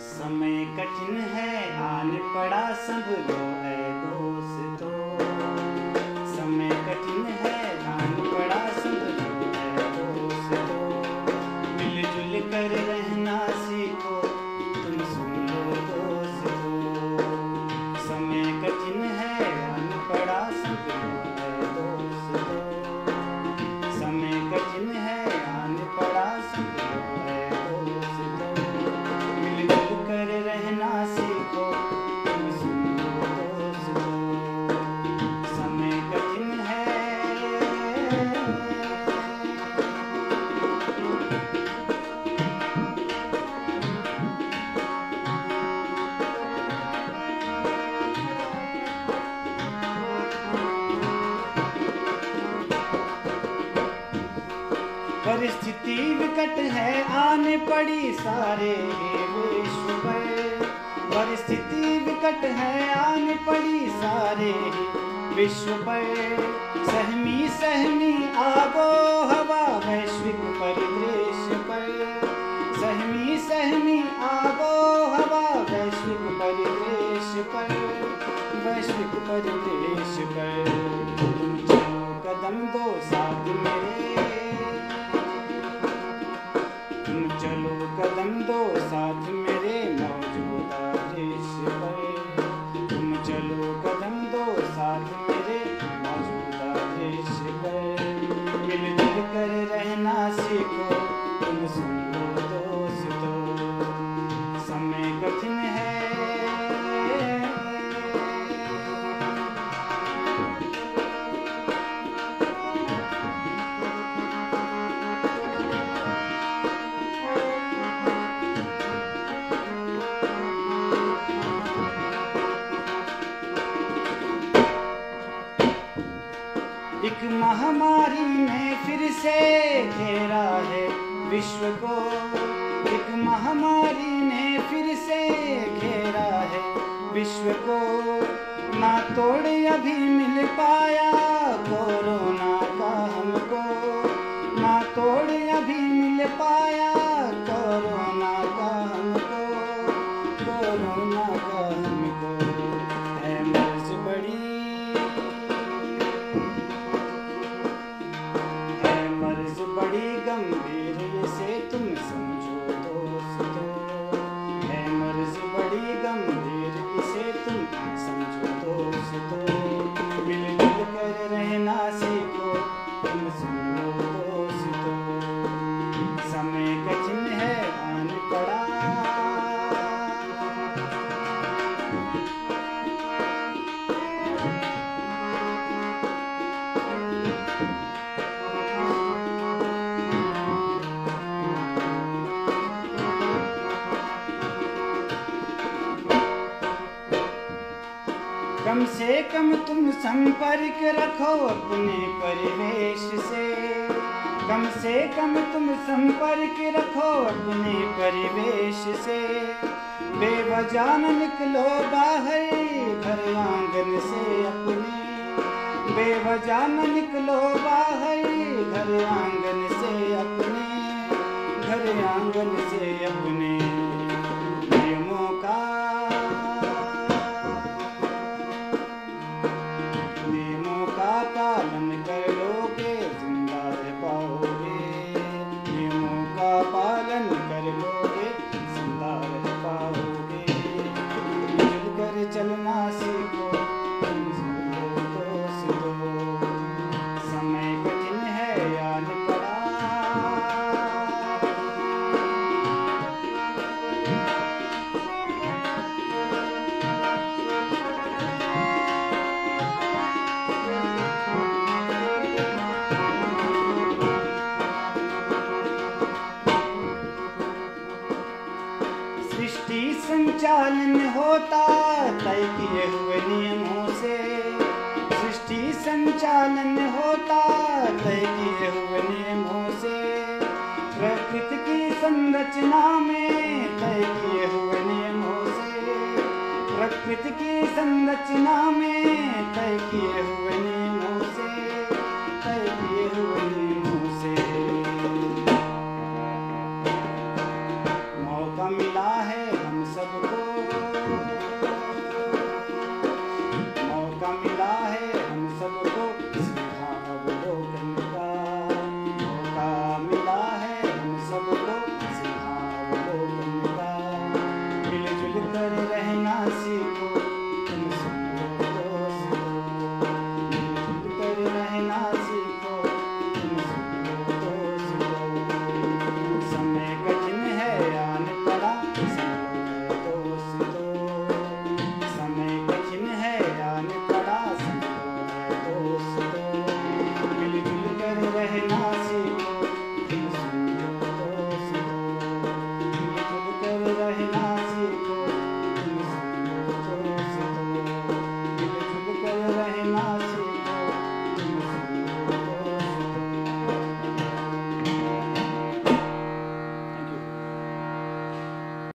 समय कठिन है आन पड़ा सब संभलो है दोस्तों परिस्थिति विकट है, आने पड़ी सारे विश्व पर। परिस्थिति विकट है, आने पड़ी सारे विश्व पर। सहमी सहमी आगो हवा, वैश्विक परिदृश्य पर। सहमी सहमी आगो हवा, वैश्विक परिदृश्य पर। वैश्विक परिदृश्य पर। कदम दो एक महामारी ने फिर से घेरा है विश्व को। एक महामारी ने फिर से घेरा है विश्व को। ना तोड़े अभी मिल पाया कोरोना का हमको। ना तोड़े अभी मिल पाया से कम तुम संपर्क रखो अपने परिवेश से। कम से कम तुम संपर्क रखो अपने परिवेश से। बेवजह न निकलो बाहर घर आँगन से अपने। बेवजह न निकलो बाहर घर आँगन से अपने। घर आँगन से अपने। सृष्टि संचालन होता, तय किए हुए नियमों से। सृष्टि संचालन होता, तय किए हुए नियमों से। प्रकृति की संरचना में तय किए हुए नियमों से। प्रकृति की संरचना में तय किए हुए नियमों